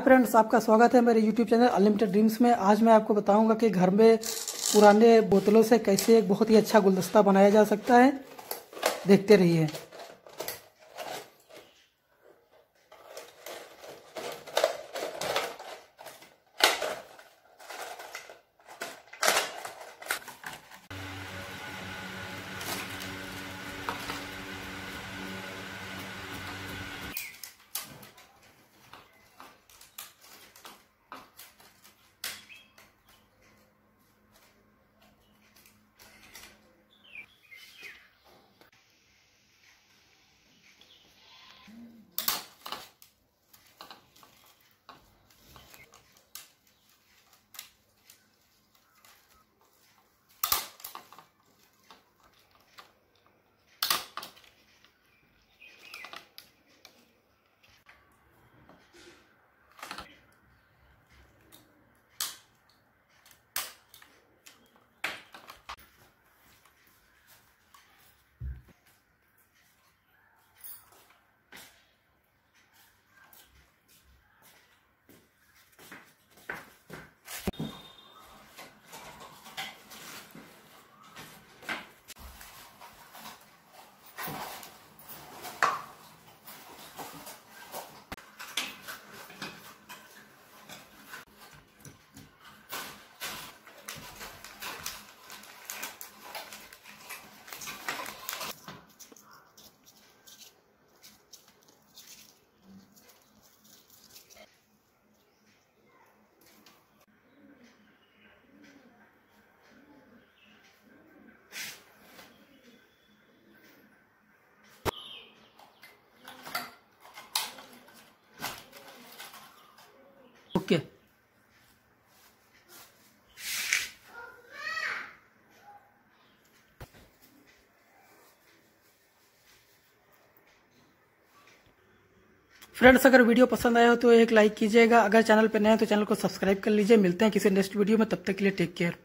Friends आपका स्वागत है मेरे यूट्यूब चैनल अनलिमिटेड ड्रीम्स में। आज मैं आपको बताऊँगा कि घर में पुराने बोतलों से कैसे एक बहुत ही अच्छा गुलदस्ता बनाया जा सकता है। देखते रहिए। ओके। फ्रेंड्स अगर वीडियो पसंद आया हो तो एक लाइक कीजिएगा। अगर चैनल पर नए हैं तो चैनल को सब्सक्राइब कर लीजिए। मिलते हैं किसी नेक्स्ट वीडियो में। तब तक के लिए टेक केयर